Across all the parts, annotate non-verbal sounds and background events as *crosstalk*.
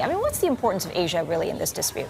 I mean, what's the importance of Asia really in this dispute?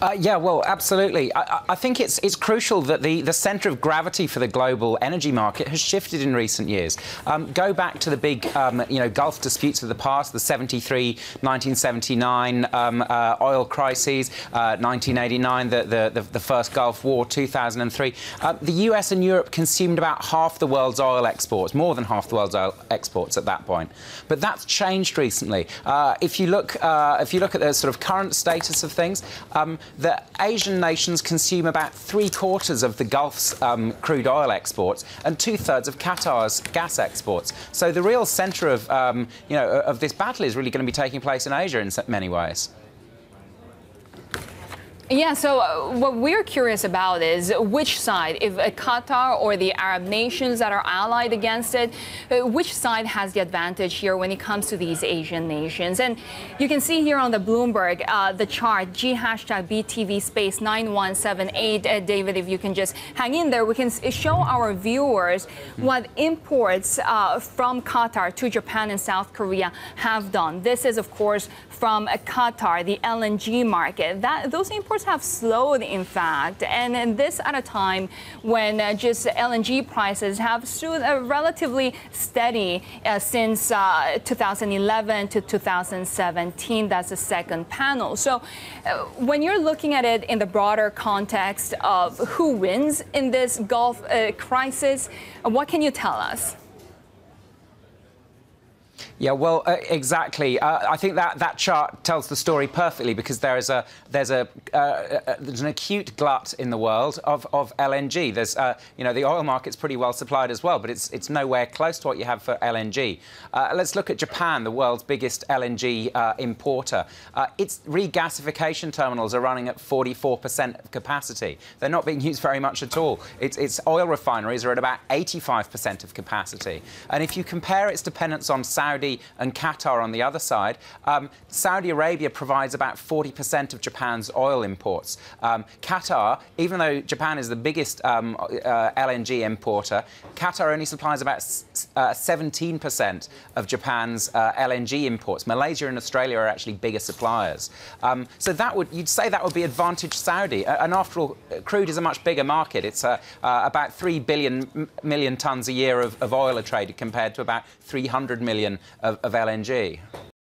Uh, yeah, well, absolutely. I, I, think it's it's crucial that the, the centre of gravity for the global energy market has shifted in recent years. Um, go back to the big, um, you know, Gulf disputes of the past, the 73, 1979 um, uh, oil crises, uh, 1989, the, the, the, first Gulf War, 2003. Uh, the US and Europe consumed about half the world's oil exports, more than half the world's oil exports at that point. But that's changed recently. Uh, if you look, uh, if you look at the sort of current status of things, um, the Asian nations consume about three quarters of the Gulf's um, crude oil exports and two thirds of Qatar's gas exports. So the real centre of, um, you know, of this battle is really going to be taking place in Asia in many ways. Yeah, so uh, what we're curious about is which side, if uh, Qatar or the Arab nations that are allied against it, uh, which side has the advantage here when it comes to these Asian nations? And you can see here on the Bloomberg, the chart, G hashtag BTV space 9178. Uh, David, if you can just hang in there, we can show our viewers what imports from Qatar to Japan and South Korea have done. This is, of course, from Qatar, the LNG market. That Those imports have slowed, in fact, and, and this at a time when uh, just LNG prices have stood uh, relatively steady uh, since uh, 2011 to 2017. That's the second panel. So uh, when you're looking at it in the broader context of who wins in this Gulf uh, crisis, what can you tell us? Yeah, well, uh, exactly. Uh, I think that that chart tells the story perfectly because there is a there's a uh, uh there's an acute glut in the world of, of LNG. There's uh, you know the oil market's pretty well supplied as well, but it's it's nowhere close to what you have for LNG. Uh, let's look at Japan, the world's biggest LNG importer. its regasification terminals are running at 44% of capacity. They're not being *laughs* used very much at all. Its its oil refineries are at about 85% of capacity. And if you compare its dependence on Saudi Saudi and Qatar on the other side, um, Saudi Arabia provides about 40% of Japan's oil imports. Um, Qatar, even though Japan is the biggest um, uh, LNG importer, Qatar only supplies about 17% uh, of Japan's uh, LNG imports. Malaysia and Australia are actually bigger suppliers. Um, so that would you'd say that would be advantage Saudi. And after all, crude is a much bigger market. It's uh, uh, about 3 billion million tons a year of, of oil are traded compared to about 300 million of, of LNG.